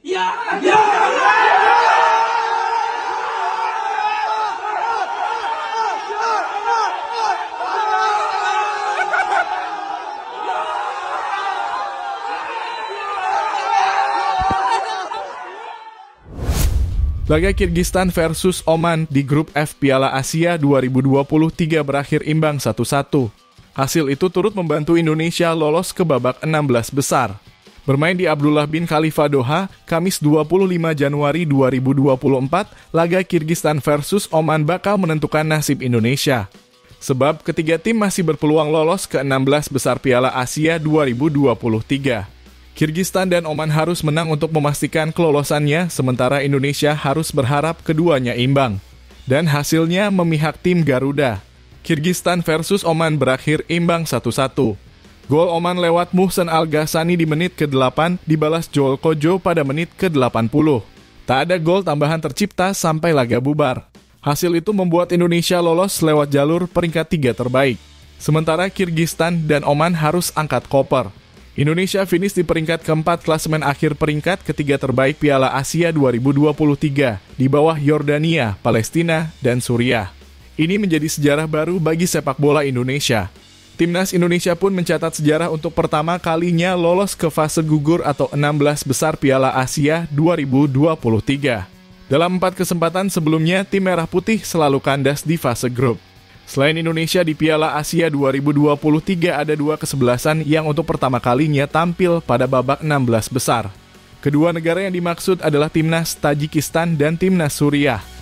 Ya! Ya! Laga Kyrgyzstan versus Oman di grup F Piala Asia 2023 berakhir imbang 1-1. Hasil itu turut membantu Indonesia lolos ke babak 16 besar. Bermain di Abdullah bin Khalifa Doha, Kamis 25 Januari 2024, laga Kirgistan versus Oman bakal menentukan nasib Indonesia. Sebab ketiga tim masih berpeluang lolos ke 16 besar Piala Asia 2023. Kirgistan dan Oman harus menang untuk memastikan kelolosannya, sementara Indonesia harus berharap keduanya imbang. Dan hasilnya memihak tim Garuda. Kirgistan versus Oman berakhir imbang 1-1. Gol Oman lewat Muhsen Al-Ghassani di menit ke-8 dibalas Joel Kojo pada menit ke-80. Tak ada gol tambahan tercipta sampai laga bubar. Hasil itu membuat Indonesia lolos lewat jalur peringkat tiga terbaik. Sementara Kirgistan dan Oman harus angkat koper. Indonesia finish di peringkat keempat klasemen akhir peringkat ketiga terbaik Piala Asia 2023 di bawah Yordania, Palestina, dan Suriah. Ini menjadi sejarah baru bagi sepak bola Indonesia. Timnas Indonesia pun mencatat sejarah untuk pertama kalinya lolos ke fase gugur atau 16 besar Piala Asia 2023. Dalam empat kesempatan sebelumnya, tim Merah Putih selalu kandas di fase grup. Selain Indonesia di Piala Asia 2023 ada dua kesebelasan yang untuk pertama kalinya tampil pada babak 16 besar. Kedua negara yang dimaksud adalah timnas Tajikistan dan timnas Suriah.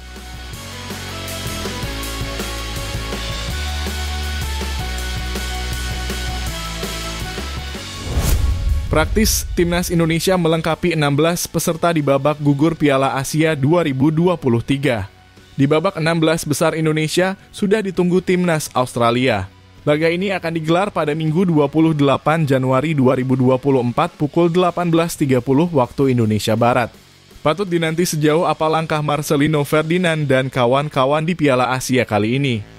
Praktis, timnas Indonesia melengkapi 16 peserta di babak gugur Piala Asia 2023. Di babak 16 besar Indonesia, sudah ditunggu timnas Australia. Laga ini akan digelar pada Minggu 28 Januari 2024 pukul 18.30 waktu Indonesia Barat. Patut dinanti sejauh apa langkah Marcelino Ferdinand dan kawan-kawan di Piala Asia kali ini.